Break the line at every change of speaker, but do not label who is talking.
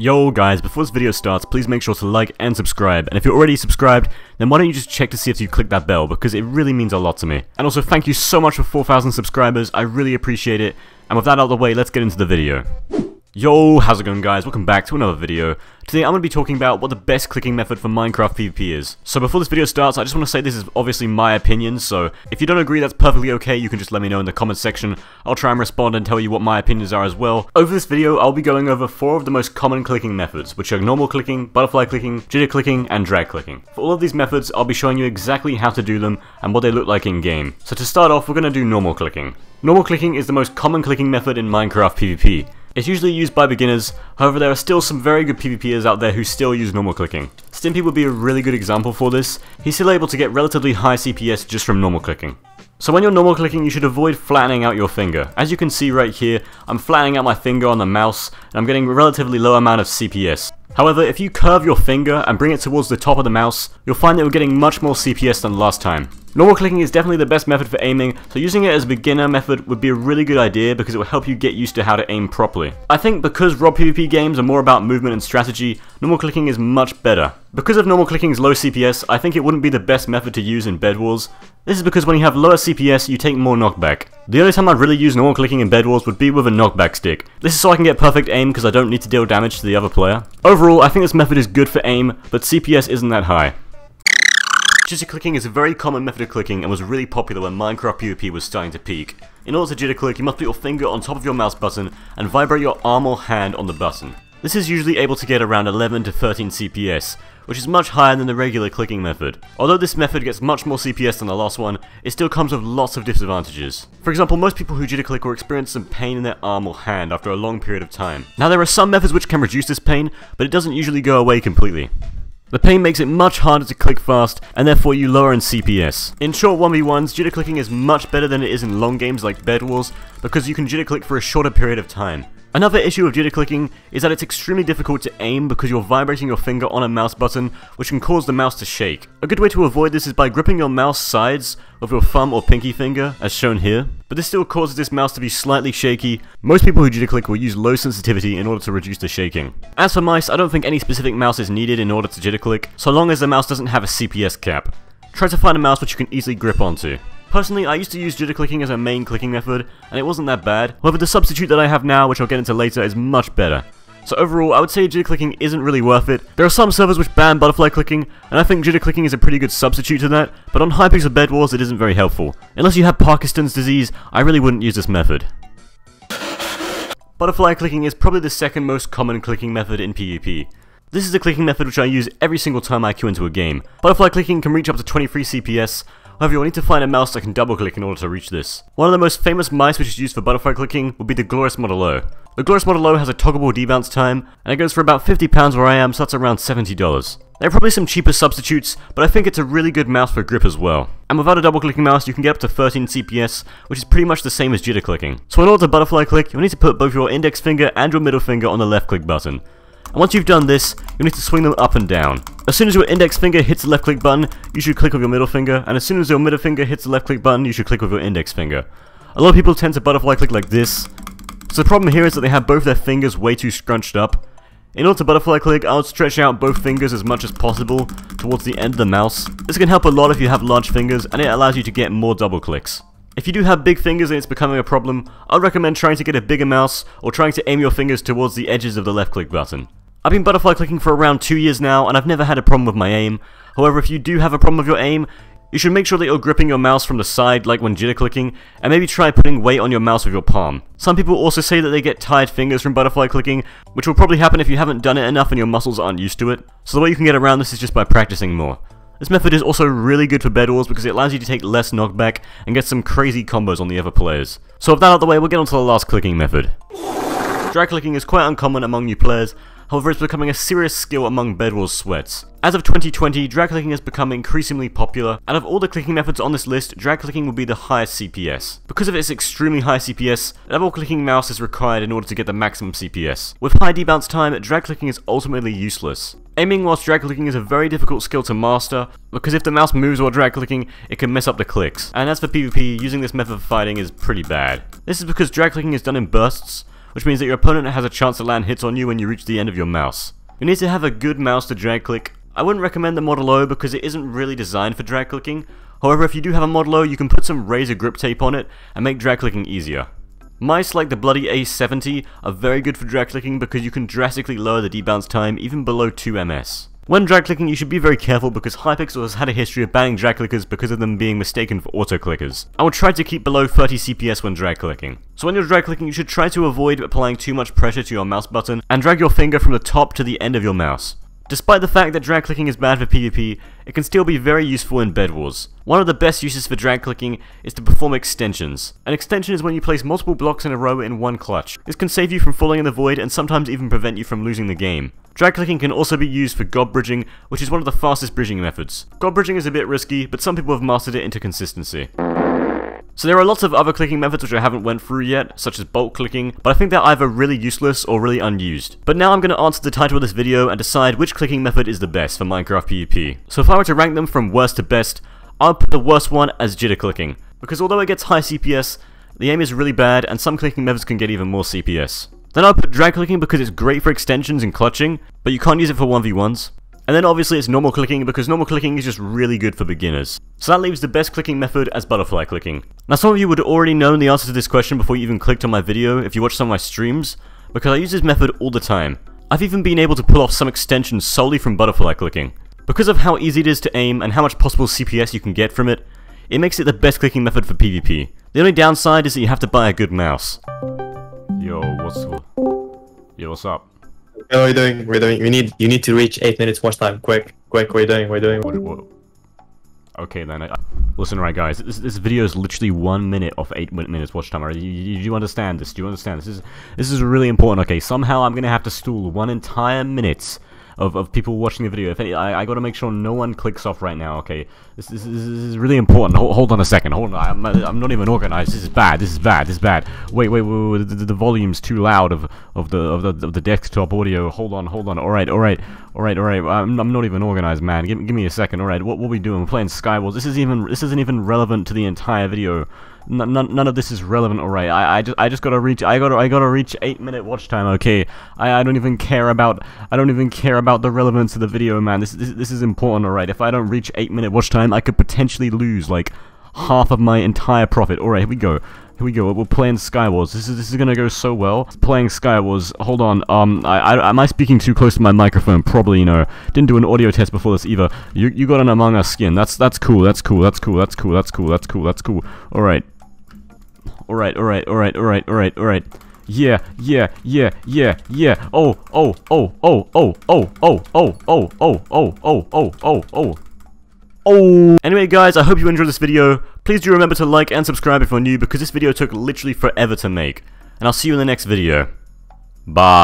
Yo guys, before this video starts, please make sure to like and subscribe, and if you're already subscribed, then why don't you just check to see if you click that bell, because it really means a lot to me. And also thank you so much for 4,000 subscribers, I really appreciate it, and with that out of the way, let's get into the video. Yo, how's it going guys? Welcome back to another video. Today I'm going to be talking about what the best clicking method for Minecraft PvP is. So before this video starts, I just want to say this is obviously my opinion, so if you don't agree that's perfectly okay, you can just let me know in the comments section. I'll try and respond and tell you what my opinions are as well. Over this video, I'll be going over four of the most common clicking methods, which are normal clicking, butterfly clicking, jitter clicking, and drag clicking. For all of these methods, I'll be showing you exactly how to do them and what they look like in game. So to start off, we're going to do normal clicking. Normal clicking is the most common clicking method in Minecraft PvP. It's usually used by beginners, however there are still some very good PvPers out there who still use normal clicking. Stimpy would be a really good example for this, he's still able to get relatively high CPS just from normal clicking. So when you're normal clicking, you should avoid flattening out your finger. As you can see right here, I'm flattening out my finger on the mouse, and I'm getting a relatively low amount of CPS. However, if you curve your finger and bring it towards the top of the mouse, you'll find that you're getting much more CPS than last time. Normal clicking is definitely the best method for aiming, so using it as a beginner method would be a really good idea because it will help you get used to how to aim properly. I think because Rob PvP games are more about movement and strategy, normal clicking is much better. Because of normal clicking's low CPS, I think it wouldn't be the best method to use in Bed Wars. This is because when you have lower CPS, you take more knockback. The only time I'd really use normal clicking in Bed Wars would be with a knockback stick. This is so I can get perfect aim because I don't need to deal damage to the other player. Overall, I think this method is good for aim, but CPS isn't that high. Jitter clicking is a very common method of clicking and was really popular when Minecraft PvP was starting to peak. In order to jitter click, you must put your finger on top of your mouse button and vibrate your arm or hand on the button. This is usually able to get around 11 to 13 CPS, which is much higher than the regular clicking method. Although this method gets much more CPS than the last one, it still comes with lots of disadvantages. For example, most people who jitter click will experience some pain in their arm or hand after a long period of time. Now there are some methods which can reduce this pain, but it doesn't usually go away completely. The pain makes it much harder to click fast, and therefore you lower in CPS. In short 1v1s, jitter clicking is much better than it is in long games like Bed Wars, because you can jitter click for a shorter period of time. Another issue of jitter clicking is that it's extremely difficult to aim because you're vibrating your finger on a mouse button, which can cause the mouse to shake. A good way to avoid this is by gripping your mouse sides with your thumb or pinky finger, as shown here, but this still causes this mouse to be slightly shaky. Most people who jitter click will use low sensitivity in order to reduce the shaking. As for mice, I don't think any specific mouse is needed in order to jitter click, so long as the mouse doesn't have a CPS cap. Try to find a mouse which you can easily grip onto. Personally, I used to use jitter clicking as a main clicking method, and it wasn't that bad. However, the substitute that I have now, which I'll get into later, is much better. So overall, I would say jitter clicking isn't really worth it. There are some servers which ban butterfly clicking, and I think jitter clicking is a pretty good substitute to that, but on Hypixel Bed Wars it isn't very helpful. Unless you have Parkinson's disease, I really wouldn't use this method. Butterfly clicking is probably the second most common clicking method in PvP. This is a clicking method which I use every single time I queue into a game. Butterfly clicking can reach up to 23 CPS, However, you'll need to find a mouse that can double click in order to reach this. One of the most famous mice which is used for butterfly clicking would be the Glorious Model O. The Glorious Model O has a toggleable debounce time, and it goes for about £50 where I am, so that's around $70. There are probably some cheaper substitutes, but I think it's a really good mouse for grip as well. And without a double clicking mouse, you can get up to 13 CPS, which is pretty much the same as jitter clicking. So in order to butterfly click, you'll need to put both your index finger and your middle finger on the left click button. And once you've done this, you'll need to swing them up and down. As soon as your index finger hits the left click button, you should click with your middle finger, and as soon as your middle finger hits the left click button, you should click with your index finger. A lot of people tend to butterfly click like this, so the problem here is that they have both their fingers way too scrunched up. In order to butterfly click, I would stretch out both fingers as much as possible towards the end of the mouse. This can help a lot if you have large fingers, and it allows you to get more double clicks. If you do have big fingers and it's becoming a problem, I'd recommend trying to get a bigger mouse, or trying to aim your fingers towards the edges of the left click button. I've been butterfly clicking for around 2 years now and I've never had a problem with my aim. However, if you do have a problem with your aim, you should make sure that you're gripping your mouse from the side like when jitter clicking, and maybe try putting weight on your mouse with your palm. Some people also say that they get tired fingers from butterfly clicking, which will probably happen if you haven't done it enough and your muscles aren't used to it. So the way you can get around this is just by practicing more. This method is also really good for Bed Wars because it allows you to take less knockback and get some crazy combos on the other players. So with that out of the way, we'll get on to the last clicking method. Drag clicking is quite uncommon among new players, however it's becoming a serious skill among Bed Wars sweats. As of 2020, drag clicking has become increasingly popular. Out of all the clicking methods on this list, drag clicking will be the highest CPS. Because of its extremely high CPS, double clicking mouse is required in order to get the maximum CPS. With high debounce time, drag clicking is ultimately useless. Aiming whilst drag clicking is a very difficult skill to master, because if the mouse moves while drag clicking, it can mess up the clicks. And as for PvP, using this method of fighting is pretty bad. This is because drag clicking is done in bursts, which means that your opponent has a chance to land hits on you when you reach the end of your mouse. You need to have a good mouse to drag click. I wouldn't recommend the Model O because it isn't really designed for drag clicking. However, if you do have a Model O, you can put some razor grip tape on it and make drag clicking easier. Mice like the bloody A70 are very good for drag clicking because you can drastically lower the debounce time even below 2 ms. When drag clicking, you should be very careful because Hypixel has had a history of banning drag clickers because of them being mistaken for auto clickers. I would try to keep below 30 CPS when drag clicking. So when you're drag clicking, you should try to avoid applying too much pressure to your mouse button and drag your finger from the top to the end of your mouse. Despite the fact that drag clicking is bad for PvP, it can still be very useful in Bed Wars. One of the best uses for drag clicking is to perform extensions. An extension is when you place multiple blocks in a row in one clutch. This can save you from falling in the void and sometimes even prevent you from losing the game. Drag clicking can also be used for god bridging, which is one of the fastest bridging methods. God bridging is a bit risky, but some people have mastered it into consistency. So there are lots of other clicking methods which I haven't went through yet, such as bolt clicking, but I think they're either really useless or really unused. But now I'm going to answer the title of this video and decide which clicking method is the best for Minecraft PvP. So if I were to rank them from worst to best, I'll put the worst one as jitter clicking, because although it gets high CPS, the aim is really bad and some clicking methods can get even more CPS. Then I'll put drag clicking because it's great for extensions and clutching, but you can't use it for 1v1s. And then obviously it's normal clicking because normal clicking is just really good for beginners. So that leaves the best clicking method as butterfly clicking. Now some of you would already know the answer to this question before you even clicked on my video if you watch some of my streams, because I use this method all the time. I've even been able to pull off some extensions solely from butterfly clicking. Because of how easy it is to aim and how much possible CPS you can get from it, it makes it the best clicking method for PvP. The only downside is that you have to buy a good mouse. Yo, what's... Yo, what's up?
Are you doing? We're doing. We need. You need to reach eight minutes watch time. Quick, quick. We're doing. We're doing.
Okay then. Listen, right, guys. This, this video is literally one minute of eight minutes watch time. Right? You, you, you understand this? Do you understand? This is this is really important. Okay. Somehow I'm gonna have to stool one entire minute of, of people watching the video. If any, I, I gotta make sure no one clicks off right now, okay? This, this, this is really important. Hold, hold, on a second. Hold on. I'm, I'm not even organized. This is bad. This is bad. This is bad. Wait, wait, wait. wait. The, the, the, volume's too loud of, of, the, of, the, of the desktop audio. Hold on, hold on. Alright, alright. Alright, alright. I'm, I'm not even organized, man. Give, give me a second. Alright, what, what are we doing? We're playing Skywars. This is even this isn't even relevant to the entire video none, none of this is relevant alright. I, I just I just gotta reach I gotta I gotta reach eight minute watch time. Okay, I, I don't even care about I don't even care about the relevance of the video, man. This this, this is important, alright. If I don't reach eight minute watch time, I could potentially lose like half of my entire profit. Alright, here we go. Here we go. We're playing Skywars. This is this is gonna go so well. Playing Skywars. Hold on. Um, I, I am I speaking too close to my microphone? Probably. You know, didn't do an audio test before this either. You you got an Among Us skin. That's that's cool. That's cool. That's cool. That's cool. That's cool. That's cool. That's cool. All right. Alright, alright, alright, alright, alright, alright. Yeah, yeah, yeah, yeah, yeah. Oh, oh, oh, oh, oh, oh, oh, oh, oh, oh, oh, oh, oh, oh, oh. Oh. Anyway, guys, I hope you enjoyed this video. Please do remember to like and subscribe if you're new because this video took literally forever to make. And I'll see you in the next video. Bye.